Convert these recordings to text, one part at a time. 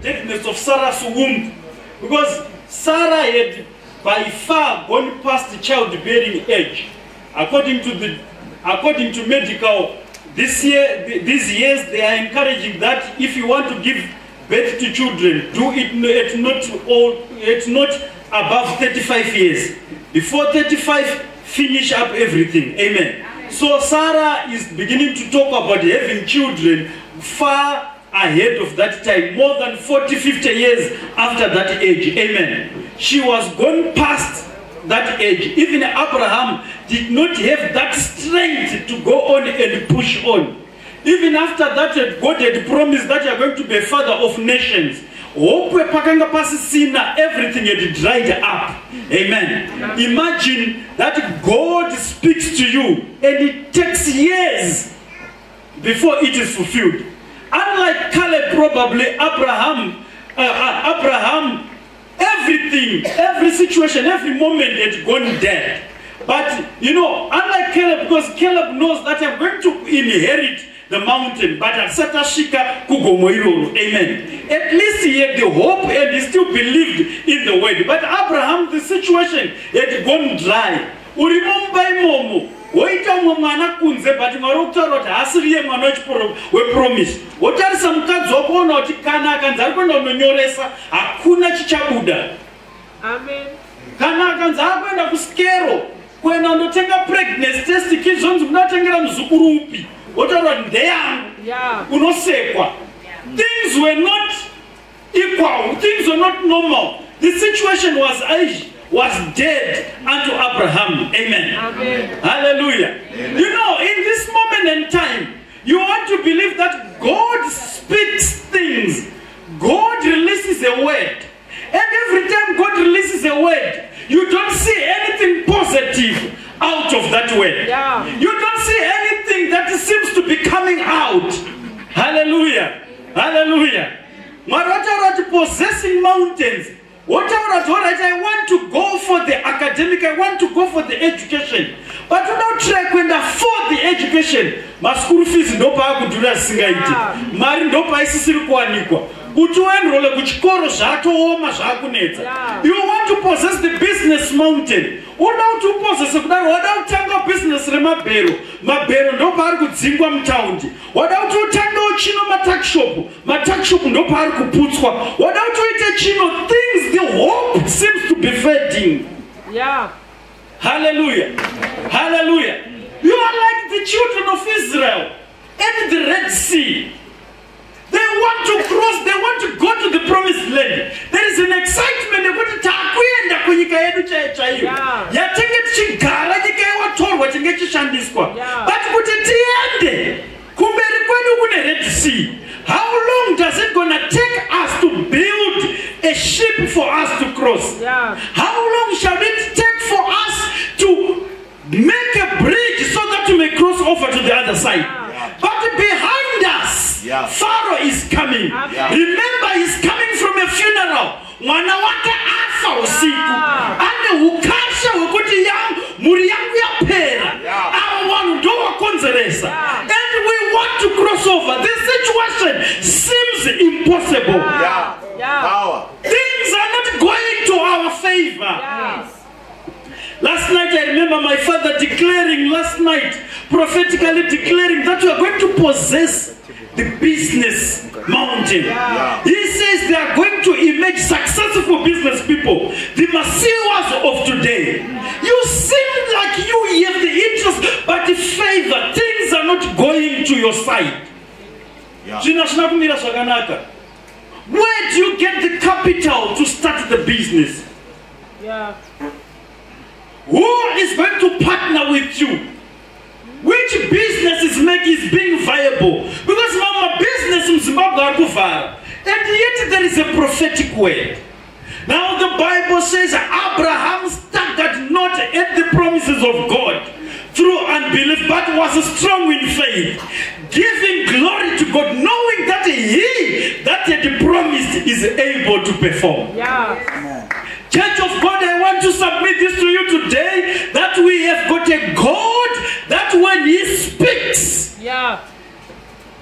deadness of Sarah's womb. Because Sarah had by far gone past the childbearing age. According to the according to medical, this year these years they are encouraging that if you want to give birth to children, do it at not all at not above 35 years. Before 35, finish up everything. Amen. So Sarah is beginning to talk about having children far ahead of that time, more than 40, 50 years after that age. Amen. She was gone past that age. Even Abraham did not have that strength to go on and push on. Even after that, God had promised that you are going to be a father of nations. Hope pakanga pasisina everything had dried up. Amen. Imagine that god speaks to you and it takes years before it is fulfilled. Unlike caleb probably abraham uh, uh, abraham everything every situation every moment had gone dead. But you know unlike caleb because caleb knows that i'm going to inherit the mountain but asatashika kugomo iroro. Amen. At least he had the hope and he still believed in the word. But abraham the situation had gone dry. Urimo mumba imomo. Woita umwe mwana kunze but mwari wokutaura kuti haasiriye mwana wepromise. Wotarisa mukadzi wako ona kuti kana akanzi ari kuenda kunonyoresa hakuna chichabuda. Amen. kana akanzi akuenda kuskero kuenda kundotenga pregnancy test kit zonzi munatengera muzukuru upi wotaura kuti ndeyangu Yeah. unosekwa things were not equal things were not normal the situation was was dead unto abraham amen Amen. Hallelujah. You know, in this moment in time, you want to believe that God speaks things. God releases a word. And every time God releases a word, you don't see anything positive out of that word. Yeah. You don't see anything that seems to be coming out. Hallelujah. Hallelujah. Mwari wataura kuti possessing mountains wotaura kuti alright i want to go for the academic i want to go for the education but uda kutry kuenda for the education maschool fees ndopaakudhura zvisingaiti Yeah. mari ndopaisisiri kuwanikwa kuti uenrole kuchikoro zvatooma zvaakunetsa. You want to possess the business mountain. Uda kuti upozese kudaro wada kutanga business remabhero. Mabhero ndopaari kudzingwa mutaundi. Wada kuti utangewo chino matakshop matakshop ndopaari kuputswa. Wada kuti uite chino. Things the hope seems to be fading. Yeah. Hallelujah. Hallelujah. You are like the children of Israel at the Red Sea. They want to cross, they want to go to the promised land. There is an excitement yekuti takuenda kunyika yedu chaiyo chaiyo Yeah. yatinge tichigara nyika yawatorwa tinge tichishandiswa Yeah. but kuti tiende kumberi kwedu kune red sea how long does it gonna take us to build a ship for us to cross Yeah. how long shall it take for us to make a bridge so that we may cross over to the other side? But behind Yeah. Pharaoh is coming. Yeah. Remember, he's coming from a funeral. Mwana wake afa usiku. Yeah. Ane ukasha wekuti yangu, muri yangu yapera. Yeah. Ava vanhu ndo And we want to cross over. This situation seems impossible. Yeah. Yeah. Power. Things are not going to our favor. Yes. Last night, I remember my father declaring, last night, prophetically declaring that we are going to possess the business mountain. Yeah. He says they are going to emerge successful business people, the Masiyiwas of today. You seem like you have the interest, but the favor, things are not going to your side. Yeah. Zvino hazvina kumira zvakanaka. Where do you get the capital to start the business? Yeah. Who is going to partner with you? Which business is making is being viable? Because mama business in Zimbabwe are kuvhara. And yet there is a prophetic word. Now the Bible says Abraham staggered not at the promises of God through unbelief, but was strong in faith, giving glory to God, knowing that he that had promised is able to perform. Yeah. Church of God, I want to submit this to you today that we have got a God that when He speaks, yeah.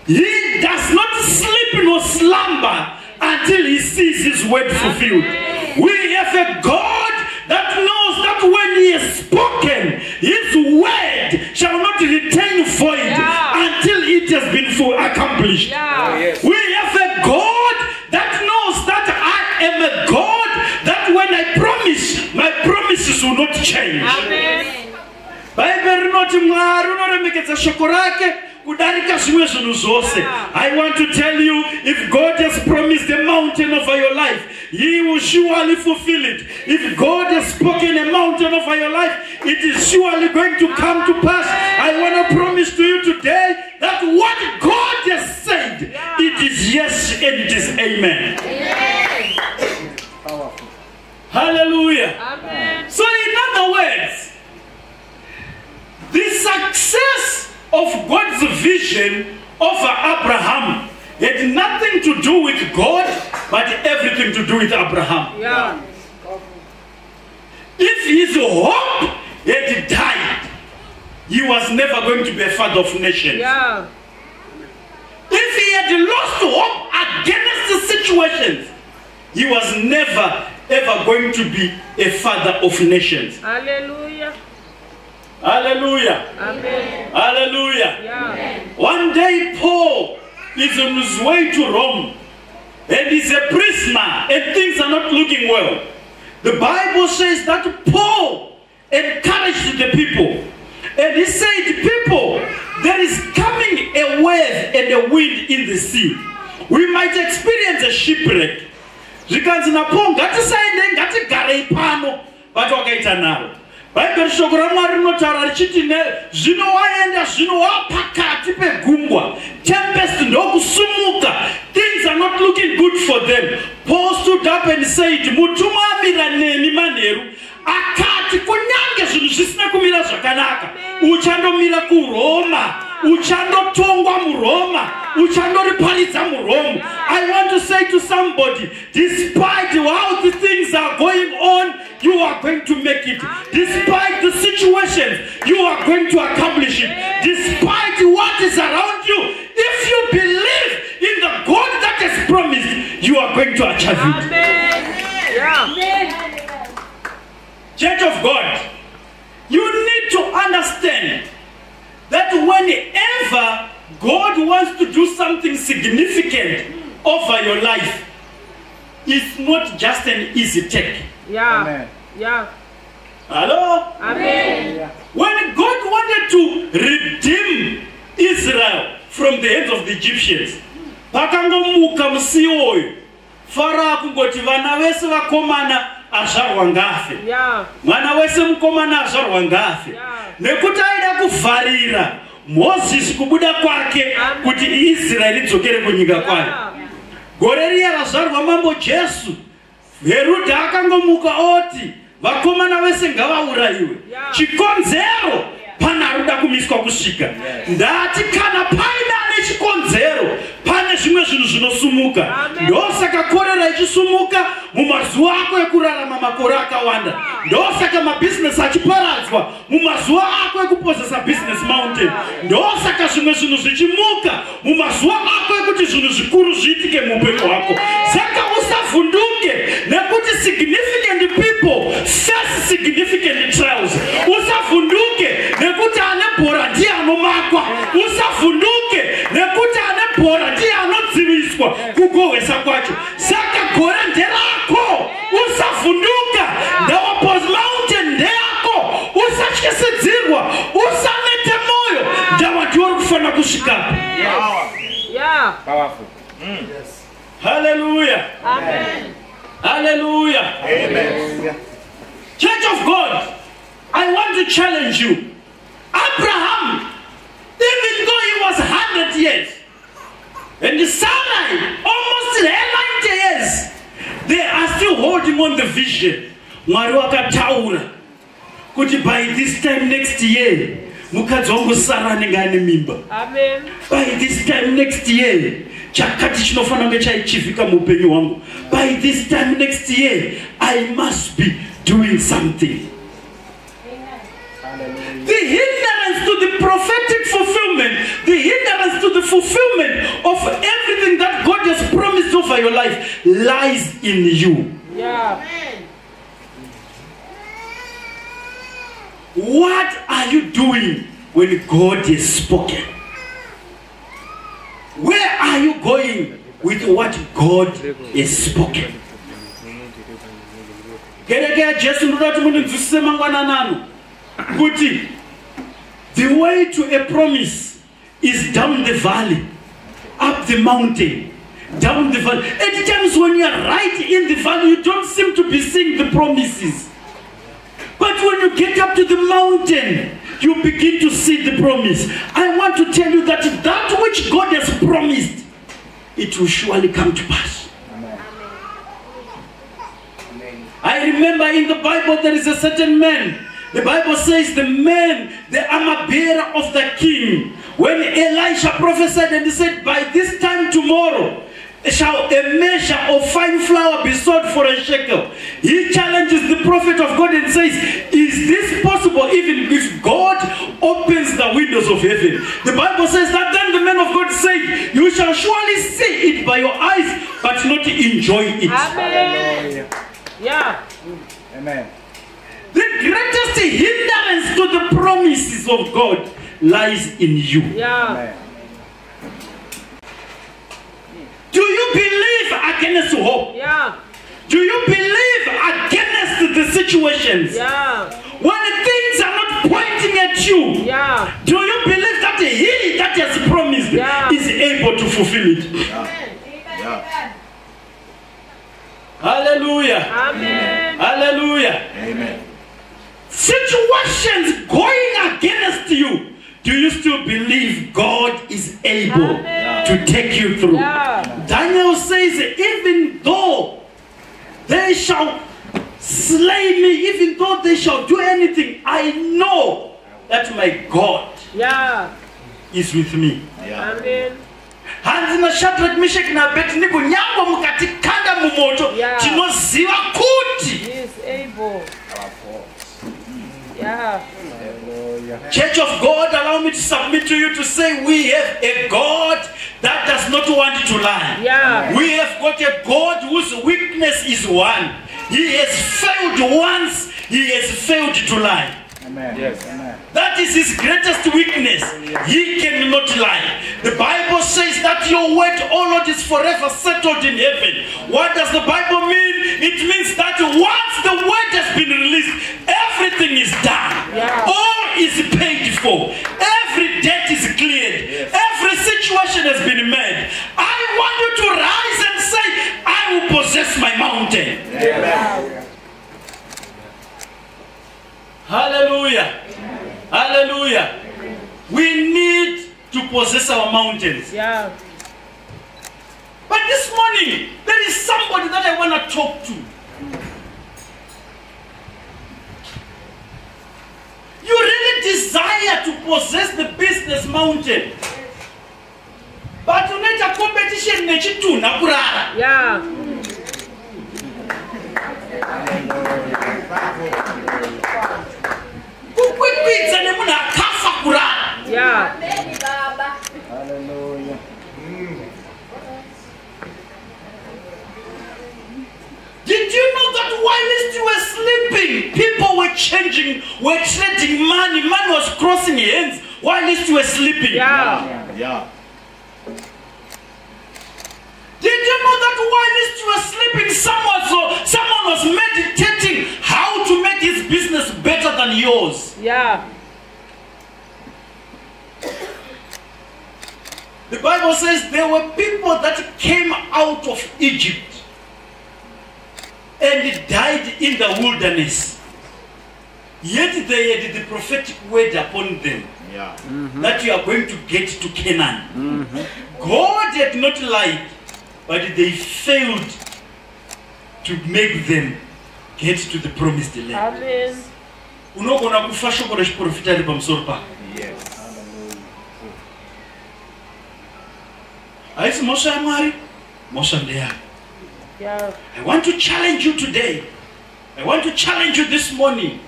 He does not sleep nor slumber until He sees His word fulfilled. We have a God that knows that when He has spoken, His word shall not return void yeah. until it has been fully accomplished. Yeah. Oh, yes. We have will not change. Amen. bhaibheri rinoti mwari unoremekedza shoko rake kudarika zvimwe zvinhu zvose i want to tell you if god has promised a mountain over your life he will surely fulfill it if god has spoken a mountain over your life it is surely going to come to pass i want to promise to you today that what god has said it is yes and it is amen Powerful. hallelujah Amen. So, in other words, the success of God's vision over Abraham had nothing to do with God, but everything to do with Abraham. Yeah. If his hope had died, he was never going to be a father of nations. Yeah. If he had lost hope against the situations, he was never ever going to be a father of nations. Hallelujah. Hallelujah. Amen. Hallelujah. Yeah. One day Paul is on his way to Rome and he's a prisoner and things are not looking well. The Bible says that Paul encouraged the people and he said, People, there is coming a wave and a wind in the sea. We might experience a shipwreck. zvikanzi napaul ngatisaende ngatigarei pano bati wakaita naro. Bhaibheri shoko ramwari rinotaura richiti ne zvino waenda zvino wapakati pegungwa. Tempest ndokusumuka. Things are not looking good for them. Paul stood up and said mutumwa amira neni manheru. Akati kunyange zvinhu zvisina kumira zvakanaka. Uchandomira kuroma uchandotongwa muroma uchandoriparidza muromo i want to say to somebody despite how the things are going on you are going to make it. Despite the situations you are going to accomplish it. Despite what is around you if you believe in the god that has promised you are going to achieve it. Amen. Yeah. Church of God, you need to understand that whenever God wants to do something significant over your life, it's not just an easy take. Yeah. Amen. Yeah. Hello? Amen. Yeah. When God wanted to redeem Israel from the hands of the Egyptians, pakangomuka musi uyu farao kungoti vana vese vakomana azvarwa ngafe. Mwana wese mukomana azvarwa ngafe. Nekuti aida kuvharira mozisi kubuda kwake kuti israeri idzokere kunyika kwayo gore riya razvarwa mambo jesu. Herudha akangomuka oti vakomana vese ngavaurayiwe. Chikonzero pana ruda kumiswa kusvika. Ndati kana paina ane chikonzero pane zvimwe zvinhu zvinosumuka. Ndosaka korera ichisumuka mumazuva ako ekurarama makore akawanda. Ndosaka mabhizinesi achiparadzwa mumazuva ako ekupozesa business mountain. Ndosaka zvimwe zvinhu zvichimuka mumazuva ako ekuti zvinhu zvikuru zviitike muupenyu hwako. Saka ufunduke nekuti significant people sesisignificant trials. Usafunduke nekuti anebhora ndiye anomakwa. Usafunduke nekuti anebhora ndiye anodziviswa kugohwesa kwacho. Saka gora nderako. Usafunduka ndawapos mountain ndeyako. Usatyisidzirwa usanete mwoyo ndawatiori kufana kusvikapo. Mm. Haleluya Yeah. Powerful. haleluya Amen. Hallelujah. Amen. Church of God, I want to challenge you. Abraham, even though he was 100 years, and the Sarai, almost her 90 years, they are still holding on the vision. Mwari wakataura kuti by this time next year mukadzi wangu sara anenge ane mimba Amen. by this time next year chakati chinofanira kunge chaichivhika muupenyu hwangu by this time next year i must be doing something the hindrance to the prophetic fulfillment, the hindrance to the fulfillment of everything that God has promised over your life lies in you. Yeah. What are you doing when God has spoken? Where are you going with what God has spoken? kereke kuti the way to a promise is down the valley up the mountain down the valley at times when you are right in the valley you don't seem to be seeing the promises but when you get up to the mountain, you begin to see the promise. I want to tell you that that which God it will surely come to pass. I remember in the Bible there is a certain man. The Bible says the man, the armor bearer of the king, when Elisha prophesied and he said, By this time tomorrow, shall a measure of fine flour be sold for a shekel. He challenges the prophet of God and says, Is this possible even if God opens the windows of heaven? The Bible says that then the man of God said, You shall surely see it by your eyes, but not enjoy it. Amen. Yeah. Amen. The greatest hindrance to the promises of God lies in you. Yeah. Amen. Do you believe against hope? Yeah. Do you believe against the situations? Yeah. When things are not pointing at you, Yeah. do you believe that He that has promised Yeah. is able to fulfill it? Yeah. Hallelujah. Amen. Hallelujah. Amen. Situations going against you. Do you still believe God is able Amen. to take you through? Yeah. Daniel says, even though they shall slay me, even though they shall do anything, I know that my God Yeah. is with me. Yeah. Amen. hanzi nashadrach meshaki naabhedhinego nyangwe mukatikanda mumoto Yeah. tinoziva kuti He is able. Our faults. Yeah. Hallelujah. church of god allow me to submit to you to say we have a god that does not want to lie Yeah. we have got a god whose weakness is one he has failed once he has failed to lie Amen. Yes. Amen. That is his greatest weakness. He cannot lie. The Bible says that your word, oh Lord, is forever settled in heaven. What does the Bible mean? It means that once the word has been released, everything is done. Yeah. Oh, All is paid for. Every debt is cleared. Every situation has been made. I want you to rise and say, I will possess my mountain. Amen. Hallelujah. Hallelujah. We need to possess our mountains. Yeah. But this morning, there is somebody that I want to talk to. You really desire to possess the business mountain. But unoita competition nechitunha kurara. Yeah. Changing, were trading money, money was crossing hands whilst you were sleeping? Yeah. Yeah. Did you know that whilst you were sleeping, someone, so, someone was meditating how to make his business better than yours? Yeah. The Bible says there were people that came out of Egypt and died in the wilderness. Yet they had the prophetic word upon them. Yeah. Mm-hmm. that you are going to get to Canaan. Mm-hmm. God had not lied, but they failed to make them get to the promised land. Amen. unogona kufa shoko rechiprofita ri pamusoro pako Yes. haisi mhosva yamwari mhosva ndeyako Yeah. i want to challenge you today i want to challenge you this morning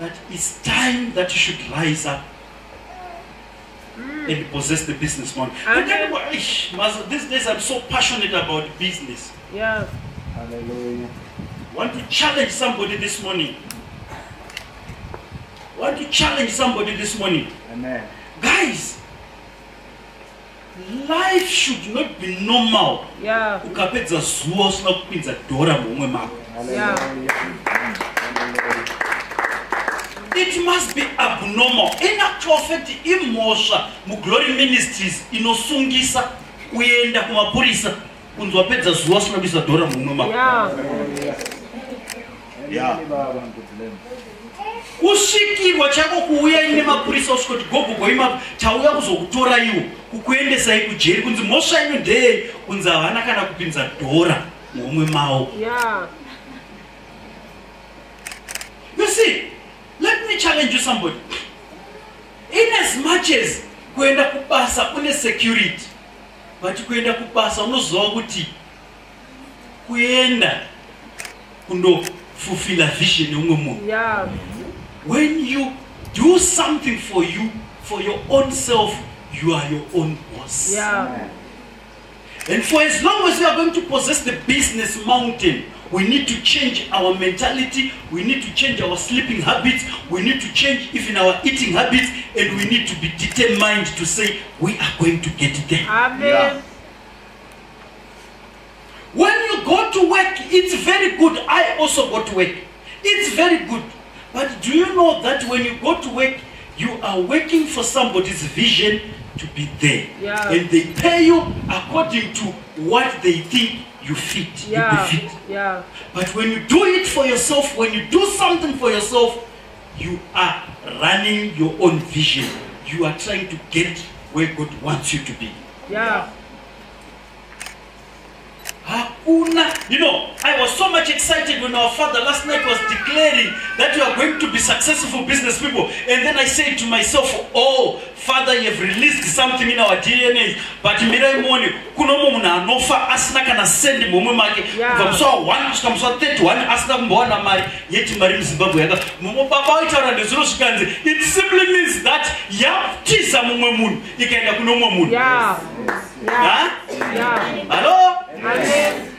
that it's time that you should rise up and possess the business man. Amen. And then, well, ish, Master, these days I'm so passionate about business. Yeah. Hallelujah. want to challenge somebody this morning. want to challenge somebody this morning. Amen. Guys, life should not be normal. Yeah. ukapedza zuva usina kupinza dhora muumwe mako Hallelujah. Hallelujah. It must be abnormal. In actual fact imhosva muglory ministries inosungisa kuenda kumapurisa kunzi wapedza zuva usina kuisa dhora muumwe mako kusvikirwa chako kuuya ine mapurisa usvikoti gogogo ima tauya kuzokutora iwo kukuendesai kujeri kunzi mhosva ino ndei kunzi havana kana kupinza dhora muumwe mavo Yeah. You see, let me challenge you somebody. In as much as kuenda kubasa kune security, but kuenda kubasa unoziva kuti kuenda kundofulfilla vision yeumwe munhu. Yeah. When you do something for you, for your own self, you are your own boss. Yeah. And for as long as we are going to possess the business mountain, we need to change our mentality, we need to change our sleeping habits, we need to change even our eating habits, and we need to be determined to say, we are going to get there. Amen. When you go to work, it's very good. I also go to work. It's very good. But do you know that when you go to work, you are working for somebody's vision to be there. Yeah. And they pay you according to what they think you fit. Yeah. You fit. Yeah. But when you do it for yourself, when you do something for yourself, you are running your own vision. You are trying to get where God wants you to be. Yeah. Hakuna. You know, I was so much excited when our father last night was declaring that you are going to be successful business people. And then I said to myself, Oh, Father, have released something in our DNA. But mirai muone, kuno munhu anofa asina kana sendi mumwe make. Yeah. Kubva musi wa 1 kusvika musi wa 31 asina kumbowana mari yeti mari muzimbabwe yaka. Mumwe baba vaitaura ndezvinosvika nzi it simply means that yatiza mumwe munhu ikaenda kuno mumwe munhu. Yeah.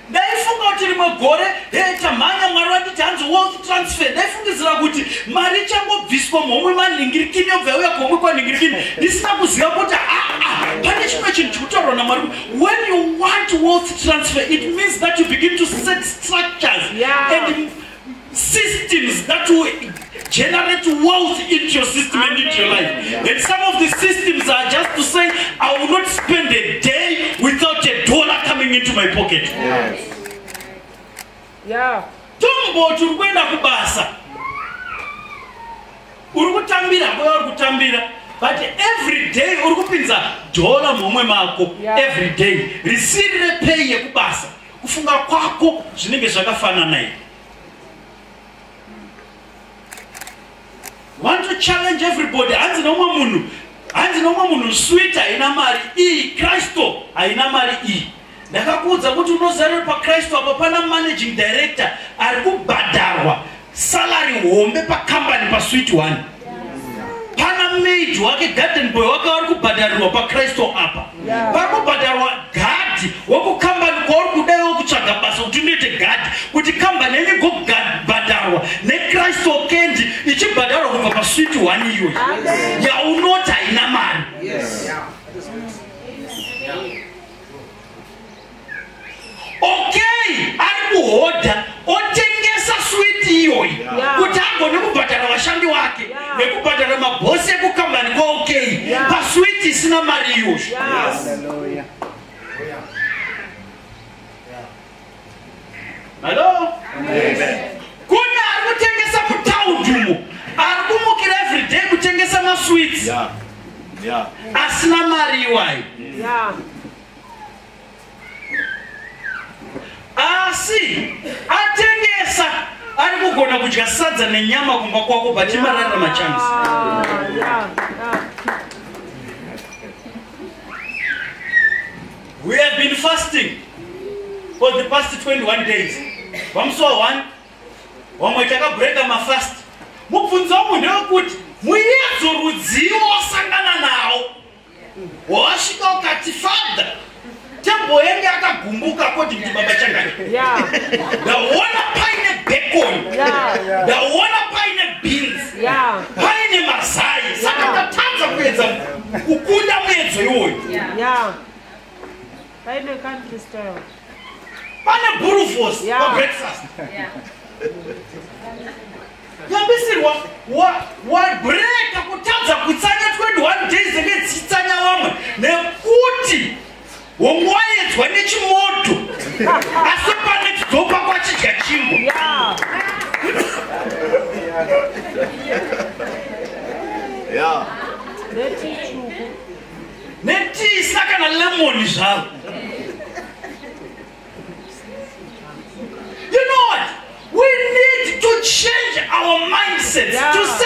Ha? Yeah. Yeah. Hello? Amen. ndaifunga kuti rimwe gore hey, tamhanya mwari wanditi hanzi wealth transfer ndaifungidzira kuti mari ichangobviswa momwe manhingirikini yobva yauya komwe kwanhingirikini ndisina kuziva kuti aa ah, ah, pane ah, chimwe chinhu chikutaurwa namwari when you want wealth transfer it means that you begin to set structures Yeah. and systems that will generate wealth into your system and into your life. And some of the systems are just to say, I will not spend a into my pocket. Yes. Yeah. tomboti uri kuenda kubasa. Uri kutambira kweya uri kutambira. But every day uri kupinza dhola momwe mako. Yeah. every day. Risiri repei yekubasa. Kufunga kwako zvinenge zvakafanana here want to challenge everybody? Hanzi nomwe munhu? Hanzi nomwe munhu? Swit haina mari. Iyi kristo haina mari iyi ndakakuudza kuti unozarira pakristu apa pana managing director ari kubhadharwa salary hombe pakambani paswit one pana maid wake garden boy wake vari kubhadharirwa pakristu apa Yeah. pari kubhadharwa gadhi wekukambani kwauri kudaiwo kutsvaga basa kuti unoite gadhi kuti kambani yenyu igobhadharwa nekristu kendi ichibhadharwa kubva paswit one iyoyi Amen. yaunoti haina mari okay ari kuhodha otengesa switi iyoyi kuti agone kubhadhara vashandi wake Yeah. nekubhadhara mabhosi ekukambani kwaokei paswiti isina mari iyoyo halo kune ari kutengesa mutaundi umo ari kumukira everyday kutengesa maswits Yeah. Yeah. asina mari iwayo asi atengesa ari kugona kudya sadza nenyama kumba kwako yeah. Yeah. we have been fasting for the past 21 days vamusi wa 1 wamwe takabureka mafast mubvunzo wangu ndewekuti muyedzo rudzivo wasangana nawo wasvika ukati fadha tembo yenge akagumbuka according to baba changani. Yeah. ndaona paine bacon. Yeah. ndaona paine beans. Yeah. paine mazai saka ndatadza kuedza kukunda muedzo iwoyo. Pane burufos Yeah. pabreakfast yambisirwa wabreka kutadza kutsanya 21 days enge tsitsanya vamwe nekuti womwe waedzwa nechimoto asi pane kudzopa kwachidya chingwa Yeah. Yeah. Neti chuku. netii saka na lemoni zvaro you know what we need to change our mindsets Yeah. to say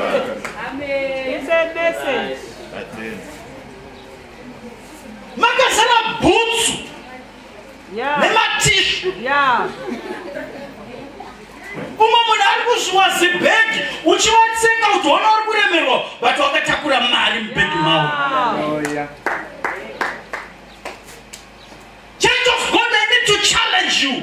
It's a message. Makazara bhutsu Yeah. nematishu Yeah. umwe munhu ari kuzviwa zibhegi uchivatseka kuti ona uri kuremerwa but wakatakura mari mubhegi mavo Yeah. church of god i need to challenge you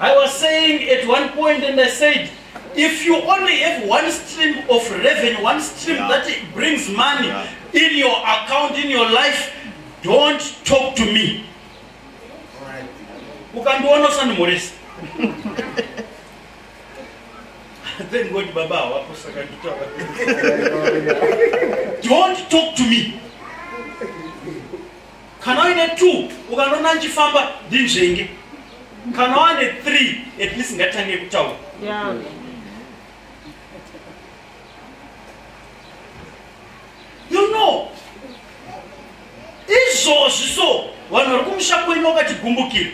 i was saying at one point and i said if you only have one stream of revenue one stream Yeah. that brings money Yeah. in your account in your life don't talk to me. Ukandiona usandimhoresa thank god baba hawapo saka nditaura don't talk to me. Kana uine 2 ukanona nchifamba ndinzvenge kana wane 3 at least ngatange kutaura you know izvozvi so vanhu vari kumusha kwenyu wakatigumbukira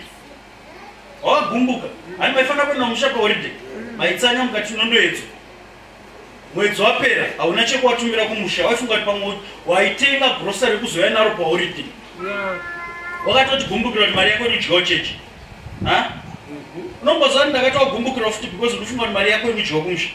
wakagumbuka hani maifanira kuenda musha pahoriday maitsanya mukati unondoedzwa mwedzi wapera hauna chekuwatumira kumusha waifunga kuti pamwe waitenga grosari yekuzouya naro pahoriday Yeah. wakatotigumbukira kuti mari yako inodyiwa chechi unombozani ndakatawagumbukiravfuti because ndifungani mari yako imijwa kunje